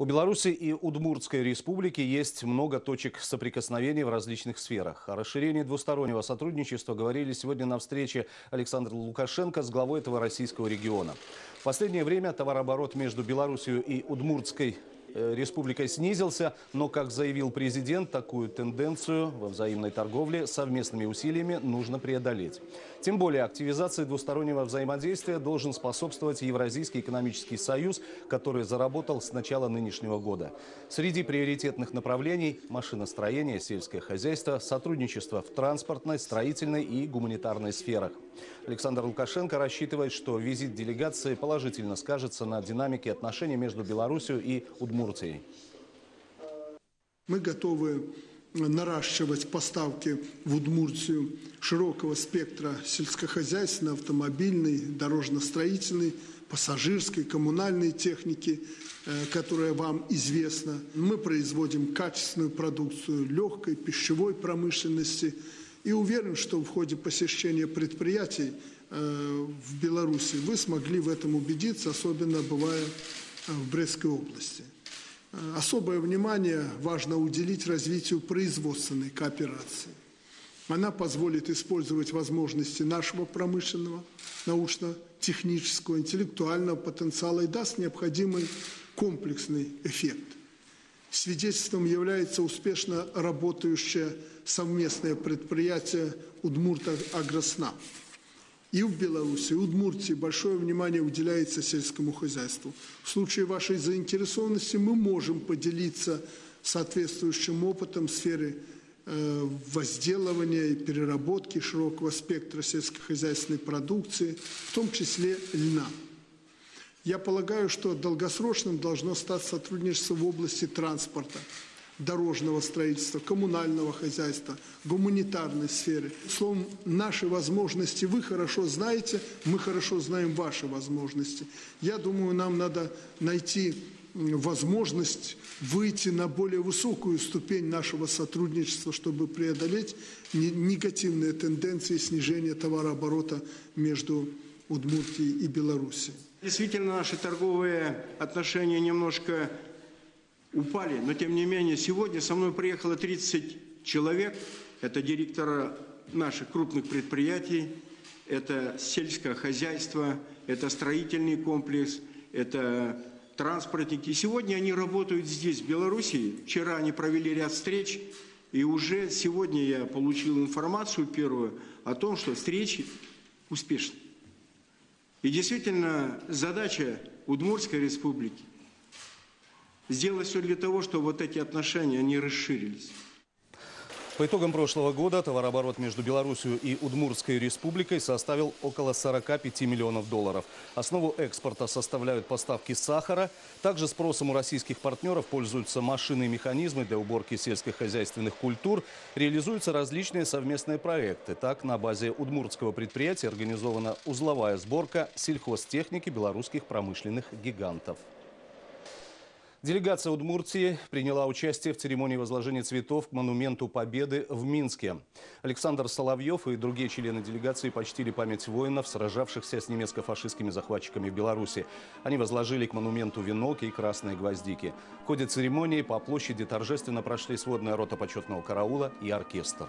У Беларуси и Удмуртской республики есть много точек соприкосновений в различных сферах. О расширении двустороннего сотрудничества говорили сегодня на встрече Александр Лукашенко с главой этого российского региона. В последнее время товарооборот между Беларусью и Удмуртской республикой снизился, но, как заявил президент, такую тенденцию во взаимной торговле совместными усилиями нужно преодолеть. Тем более активизации двустороннего взаимодействия должен способствовать Евразийский экономический союз, который заработал с начала нынешнего года. Среди приоритетных направлений – машиностроение, сельское хозяйство, сотрудничество в транспортной, строительной и гуманитарной сферах. Александр Лукашенко рассчитывает, что визит делегации положительно скажется на динамике отношений между Беларусью и Удмуртией. Мы готовы наращивать поставки в Удмуртию широкого спектра сельскохозяйственной, автомобильной, дорожно-строительной, пассажирской, коммунальной техники, э, которая вам известна. Мы производим качественную продукцию легкой пищевой промышленности и уверен, что в ходе посещения предприятий э, в Беларуси вы смогли в этом убедиться, особенно бывая э, в Брестской области. Особое внимание важно уделить развитию производственной кооперации. Она позволит использовать возможности нашего промышленного, научно-технического, интеллектуального потенциала и даст необходимый комплексный эффект. Свидетельством является успешно работающее совместное предприятие «Удмурт Агроснаб». И в Беларуси, и в Удмуртии большое внимание уделяется сельскому хозяйству. В случае вашей заинтересованности мы можем поделиться соответствующим опытом в сфере э, возделывания и переработки широкого спектра сельскохозяйственной продукции, в том числе льна. Я полагаю, что долгосрочным должно стать сотрудничество в области транспорта – дорожного строительства, коммунального хозяйства, гуманитарной сферы. Словом, наши возможности вы хорошо знаете, мы хорошо знаем ваши возможности. Я думаю, нам надо найти возможность выйти на более высокую ступень нашего сотрудничества, чтобы преодолеть негативные тенденции снижения товарооборота между Удмуртией и Белоруссией. Действительно, наши торговые отношения немножко упали, но тем не менее сегодня со мной приехало 30 человек, это директора наших крупных предприятий, это сельское хозяйство, это строительный комплекс, это транспортники. Сегодня они работают здесь, в Белоруссии. Вчера они провели ряд встреч, и уже сегодня я получил информацию первую о том, что встречи успешны. И действительно задача Удмуртской республики сделать все для того, чтобы вот эти отношения, они расширились. По итогам прошлого года товарооборот между Беларусью и Удмуртской республикой составил около 45 миллионов долларов. Основу экспорта составляют поставки сахара. Также спросом у российских партнеров пользуются машины и механизмы для уборки сельскохозяйственных культур. Реализуются различные совместные проекты. Так, на базе удмуртского предприятия организована узловая сборка сельхозтехники белорусских промышленных гигантов. Делегация Удмуртии приняла участие в церемонии возложения цветов к монументу Победы в Минске. Александр Соловьев и другие члены делегации почтили память воинов, сражавшихся с немецко-фашистскими захватчиками в Беларуси. Они возложили к монументу венок и красные гвоздики. В ходе церемонии по площади торжественно прошли сводная рота почетного караула и оркестр.